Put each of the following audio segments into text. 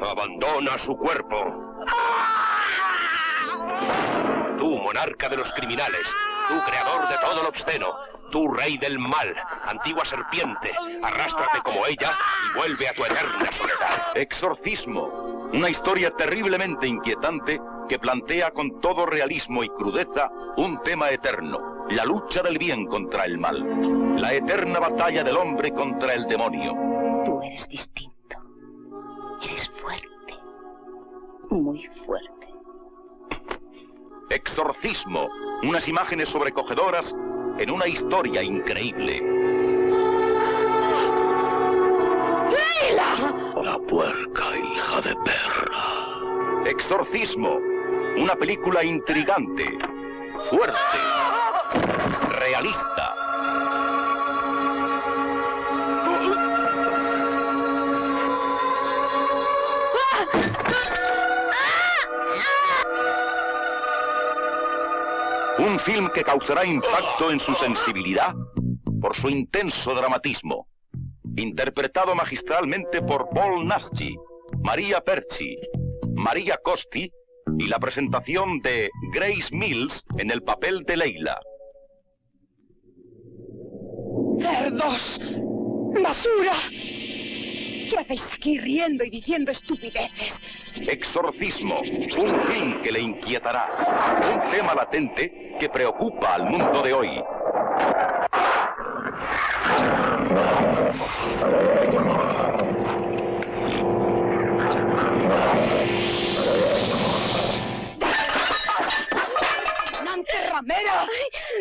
Abandona su cuerpo. Tú, monarca de los criminales, tú, creador de todo lo obsceno, tú, rey del mal, antigua serpiente, arrástrate como ella y vuelve a tu eterna soledad. Exorcismo, una historia terriblemente inquietante que plantea con todo realismo y crudeza un tema eterno, la lucha del bien contra el mal, la eterna batalla del hombre contra el demonio. Tú eres distinto. Muy fuerte. Exorcismo, unas imágenes sobrecogedoras en una historia increíble. ¡Leila! La puerca hija de perra. Exorcismo, una película intrigante, fuerte, realista. Un film que causará impacto en su sensibilidad por su intenso dramatismo. Interpretado magistralmente por Paul Naschi, María Perci, María Costi y la presentación de Grace Mills en el papel de Leila. ¡Cerdos! ¡Basura! ¿Qué hacéis aquí riendo y diciendo estupideces? Exorcismo, un film que le inquietará, un tema latente que preocupa al mundo de hoy. ¡Nante Ramera!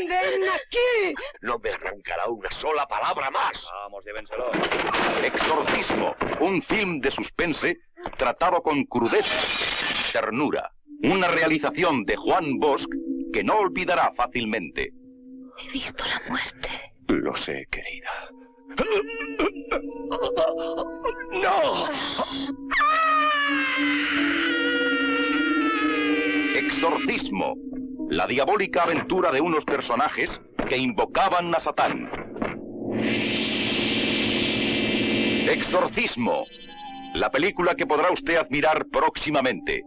¡Ven aquí! No me arrancará una sola palabra más. Vamos, llévenselo. Exorcismo, un film de suspense tratado con crudeza, ternura. Una realización de Juan Bosch que no olvidará fácilmente. He visto la muerte. Lo sé, querida. ¡No! Exorcismo, la diabólica aventura de unos personajes que invocaban a Satán. Exorcismo, la película que podrá usted admirar próximamente.